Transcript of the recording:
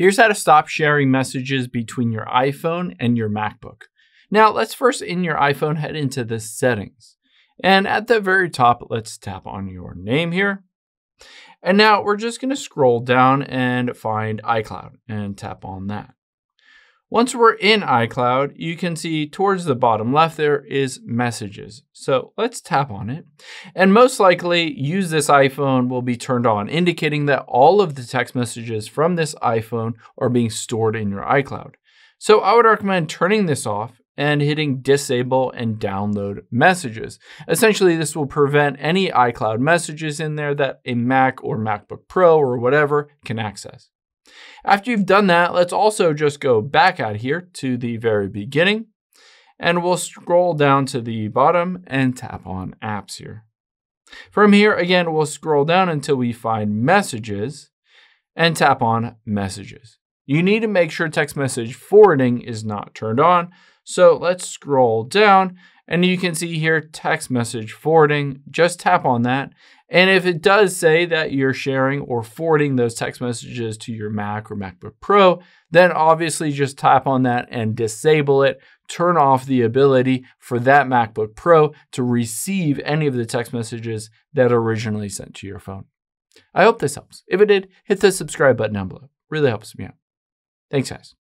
Here's how to stop sharing messages between your iPhone and your MacBook. Now, let's first in your iPhone head into the settings. And at the very top, let's tap on your name here. And now we're just going to scroll down and find iCloud and tap on that. Once we're in iCloud, you can see towards the bottom left there is messages. So let's tap on it. And most likely use this iPhone will be turned on, indicating that all of the text messages from this iPhone are being stored in your iCloud. So I would recommend turning this off and hitting disable and download messages. Essentially, this will prevent any iCloud messages in there that a Mac or MacBook Pro or whatever can access. After you've done that, let's also just go back out here to the very beginning and we'll scroll down to the bottom and tap on apps here. From here, again, we'll scroll down until we find messages and tap on messages. You need to make sure text message forwarding is not turned on. So let's scroll down and you can see here text message forwarding. Just tap on that and if it does say that you're sharing or forwarding those text messages to your Mac or MacBook Pro, then obviously just tap on that and disable it. Turn off the ability for that MacBook Pro to receive any of the text messages that originally sent to your phone. I hope this helps. If it did, hit the subscribe button down below. Really helps me out. Thanks, guys.